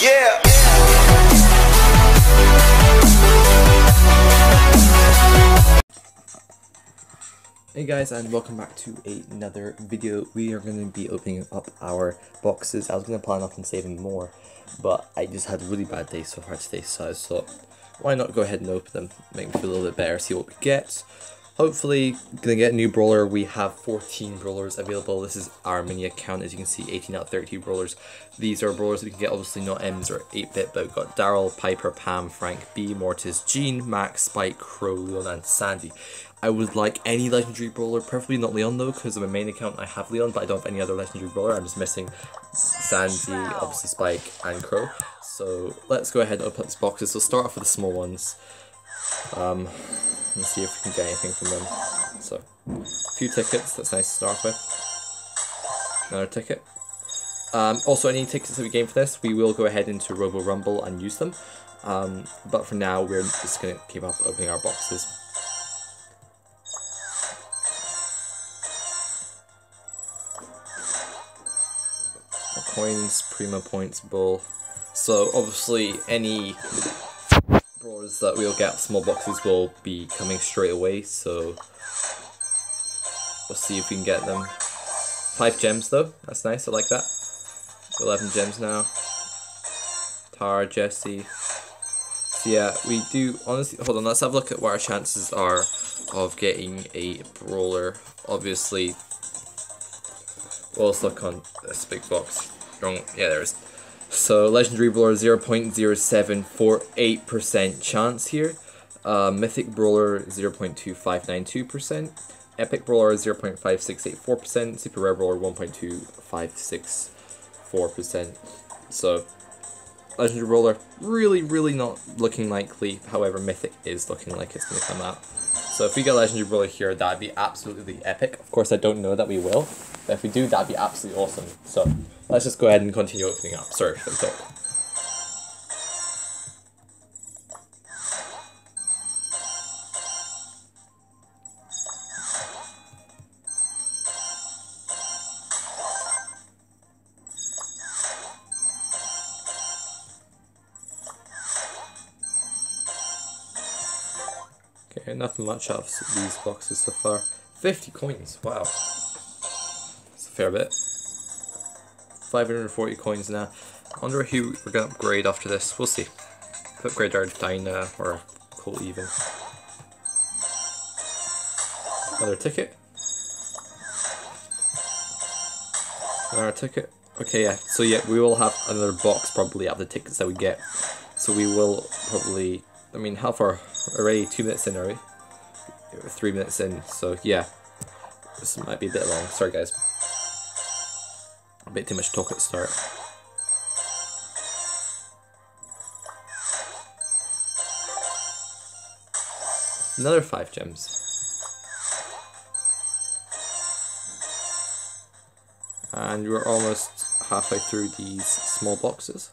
Yeah. Hey guys and welcome back to another video. We are going to be opening up our boxes. I was going to plan on saving more, but I just had a really bad day so far today, so I thought, why not go ahead and open them, make me feel a little bit better, see what we get. Hopefully, gonna get a new brawler. We have 14 brawlers available. This is our mini account, as you can see, 18 out of 30 brawlers. These are brawlers that you can get, obviously not Emz or 8-bit, but we've got Darryl, Piper, Pam, Frank, B, Mortis, Gene, Max, Spike, Crow, Leon, and Sandy. I would like any legendary brawler, preferably not Leon though, because on my main account I have Leon, but I don't have any other legendary brawler. I'm just missing Sandy, obviously Spike, and Crow. So let's go ahead and open up these boxes. So start off with the small ones. Um, and see if we can get anything from them. So, a few tickets, that's nice to start with. Another ticket. Um, also, any tickets that we gain for this, we will go ahead into Robo Rumble and use them. Um, but for now, we're just going to keep up opening our boxes. Coins, Primo Points, Bull. So, obviously, any brawlers that we'll get small boxes will be coming straight away, so we'll see if we can get them. Five gems though, that's nice, I like that. 11 gems now. Tara, Jessie. So yeah, we do, honestly, hold on, let's have a look at what our chances are of getting a brawler. Obviously, well, let's look on this big box. Wrong, yeah, there's so Legendary Brawler 0.0748% chance here. Uh, Mythic Brawler 0.2592%. Epic Brawler 0.5684%. Super Rare Brawler 1.2564%. So Legendary Brawler really, really not looking likely. However, Mythic is looking like it's going to come out. So if we get Legendary Brawler here, that'd be absolutely epic. Of course, I don't know that we will. But if we do, that'd be absolutely awesome. So let's just go ahead and continue opening up. Sorry for the talk. Okay, nothing much out of these boxes so far. 50 coins, wow. That's a fair bit. 540 coins now. I wonder who we're going to upgrade after this. We'll see. Upgrade our Dinah or Cole even. Another ticket. Another ticket. Okay, yeah. So yeah, we will have another box probably of the tickets that we get. So we will probably. I mean, how far? Already two minutes in, already. Three minutes in. So yeah, this might be a bit long. Sorry, guys. A bit too much talk at the start. Another five gems. And we're almost halfway through these small boxes.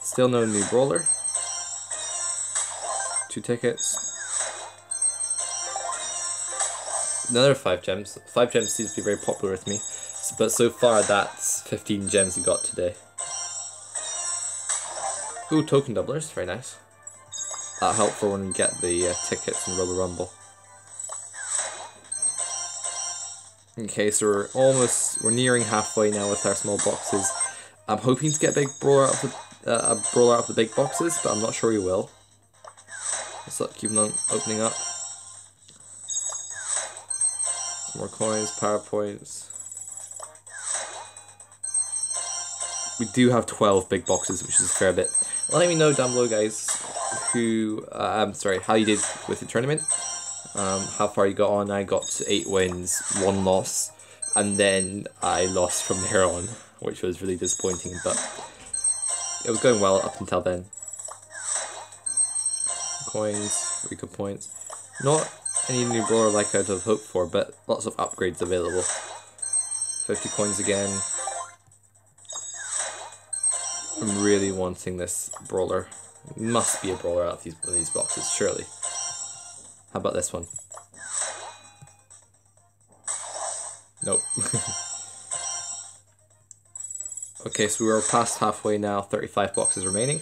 Still no new brawler. Two tickets. Another five gems. Five gems seems to be very popular with me. But so far that's 15 gems we got today. Ooh, token doublers, very nice. That'll help for when we get the uh, tickets in Robo Rumble. Okay, so we're almost, we're nearing halfway now with our small boxes. I'm hoping to get a big brawler out of the, uh, a brawler out of the big boxes, but I'm not sure we will. Let's let, keep on opening up. Some more coins, power points. We do have 12 big boxes, which is a fair bit. Let me know down below, guys, who, uh, I'm sorry, how you did with the tournament. Um, how far you got on. I got 8 wins, 1 loss, and then I lost from there on, which was really disappointing, but it was going well up until then. Coins, Rico points. Not any new brawler like I'd have hoped for, but lots of upgrades available. 50 coins again. I'm really wanting this brawler. Must be a brawler out of these, of these boxes, surely. How about this one? Nope. Okay, so we're past halfway now, 35 boxes remaining.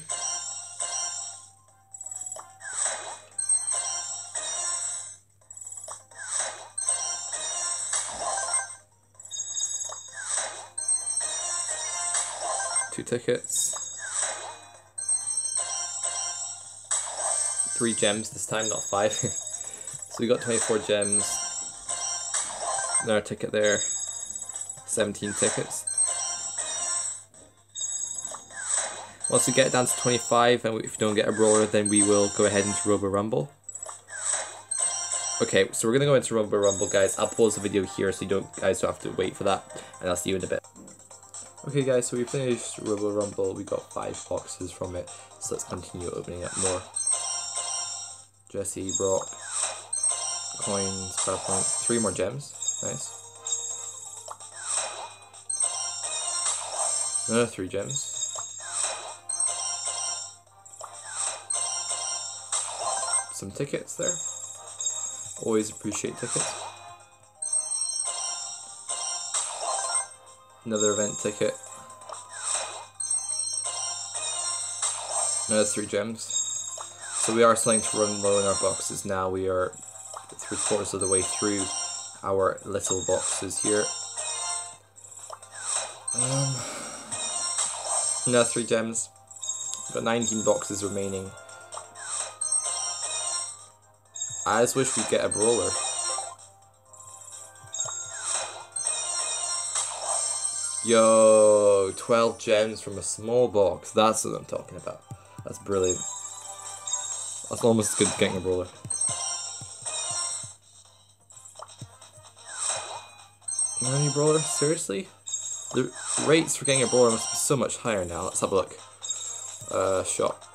Two tickets. Three gems this time, not five. so we got 24 gems. Another ticket there. 17 tickets. Once we get down to 25 and if we don't get a brawler then we will go ahead into Robo Rumble. Okay, so we're gonna go into Robo Rumble guys. I'll pause the video here so you don't guys don't have to wait for that and I'll see you in a bit. Okay guys, so we finished Robo Rumble, we got 5 boxes from it, so let's continue opening up more. Jessie, Brock, coins, PowerPoint, 3 more gems, nice. Another 3 gems. Some tickets there. Always appreciate tickets. Another event ticket. Another three gems. So we are starting to run low in our boxes now. We are three quarters of the way through our little boxes here. Um, another three gems. Got 19 boxes remaining. I just wish we'd get a brawler. Yo, 12 gems from a small box. That's what I'm talking about. That's brilliant. That's almost as good as getting a brawler. Any brawler? Seriously? The rates for getting a brawler must be so much higher now. Let's have a look. Uh, shop.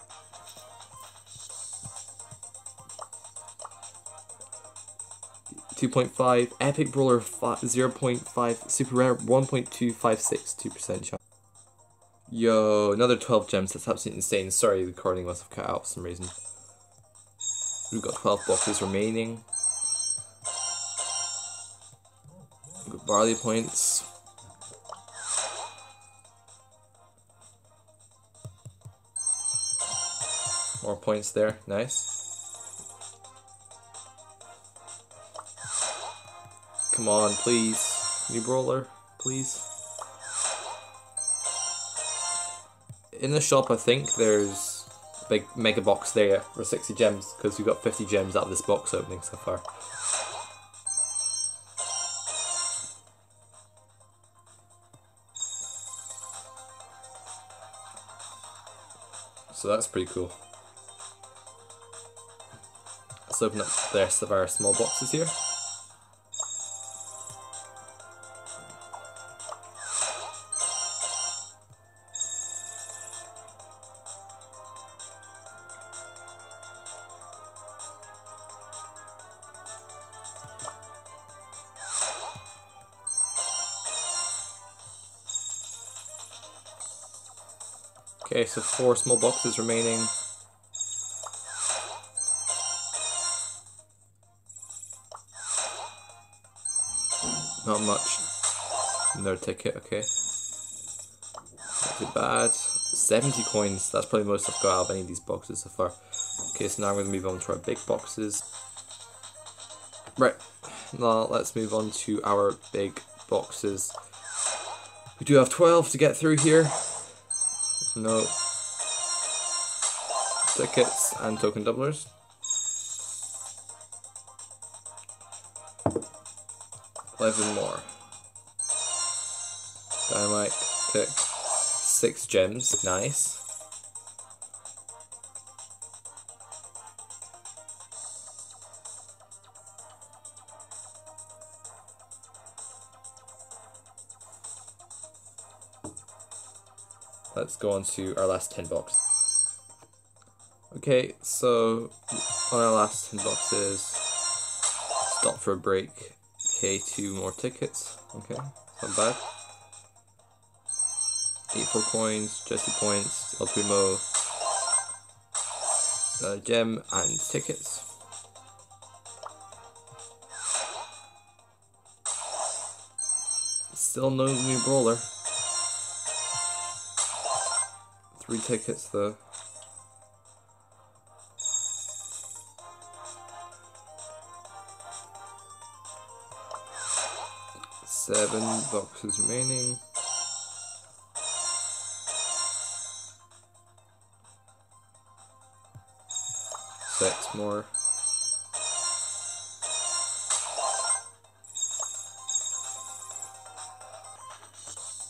2.5, Epic Brawler 5, 0.5, Super Rare 1.256, 2% chance. Yo, another 12 gems, that's absolutely insane. Sorry, the recording must have cut out for some reason. We've got 12 boxes remaining. We've got barley points. More points there, nice. Come on, please. New brawler, please. In the shop, I think there's a big mega box there for 60 gems because we've got 50 gems out of this box opening so far. So that's pretty cool. Let's open up the rest of our small boxes here. Okay, so four small boxes remaining. Not much. Another ticket, okay. Not too bad. 70 coins, that's probably most I've got out of any of these boxes so far. Okay, so now I'm going to move on to our big boxes. Right, now let's move on to our big boxes. We do have 12 to get through here. No. Tickets and token doublers. Eleven more. Dynamike, tick. Six gems, nice. Let's go on to our last 10 box. Okay, so on our last 10 boxes, stop for a break. Okay, two more tickets. Okay, not bad. 8 4 coins, Jessie points, El Primo, uh, gem, and tickets. Still no new brawler. Three tickets though. Seven boxes remaining. Six more.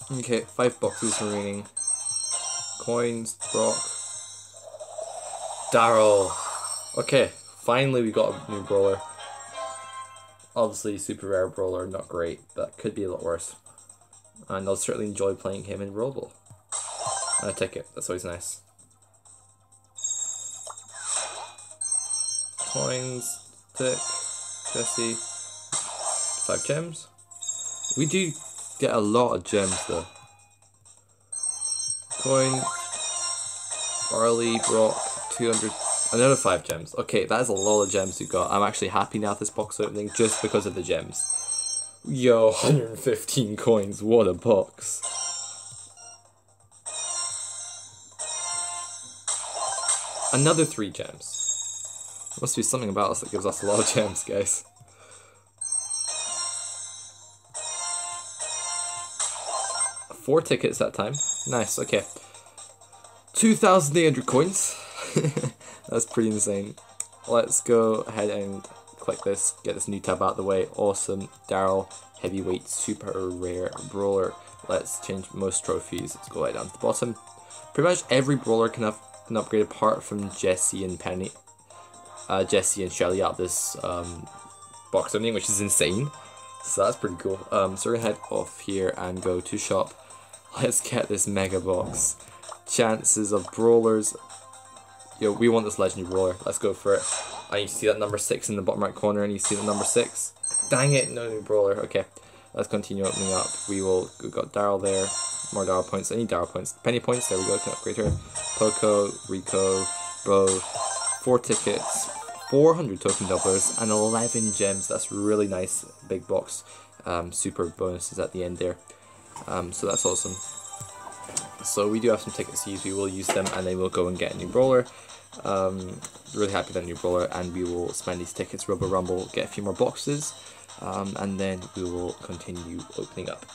Okay, five boxes remaining. Coins, Brock. Darryl. Okay, finally we got a new brawler. Obviously, super rare brawler, not great, but could be a lot worse. And I'll certainly enjoy playing him in Robo. And a ticket, that's always nice. Coins, tick, Jessie, five gems. We do get a lot of gems though. Coin, Barley, Brock, 200, another 5 gems. Okay, that is a lot of gems you got. I'm actually happy now this box opening just because of the gems. Yo, 115 coins, what a box. Another 3 gems. Must be something about us that gives us a lot of gems, guys. Four tickets that time. Nice, okay. 2,800 coins. That's pretty insane. Let's go ahead and click this, get this new tab out of the way. Awesome. Darryl, heavyweight, super rare brawler. Let's change most trophies. Let's go right down to the bottom. Pretty much every brawler can have an upgrade apart from Jessie and Penny. Uh, Jessie and Shelly out this um, box opening, which is insane. So that's pretty cool. Um, so we're gonna head off here and go to shop. Let's get this mega box. Chances of brawlers. Yo, we want this legendary brawler. Let's go for it. And you see that number six in the bottom right corner, and you see the number six. Dang it, no new brawler. Okay, let's continue opening up. We will. We got Darryl there. More Darryl points. Any Darryl points? Penny points. There we go. Can upgrade her. Poco, Rico, Bro. Four tickets. 400 token doublers and 11 gems. That's really nice. Big box. Um, super bonuses at the end there. Um, so that's awesome. So we do have some tickets to use. We will use them and then we'll go and get a new brawler. Um, really happy with that new brawler and we will spend these tickets, Robo Rumble, get a few more boxes. Um, and then we will continue opening up.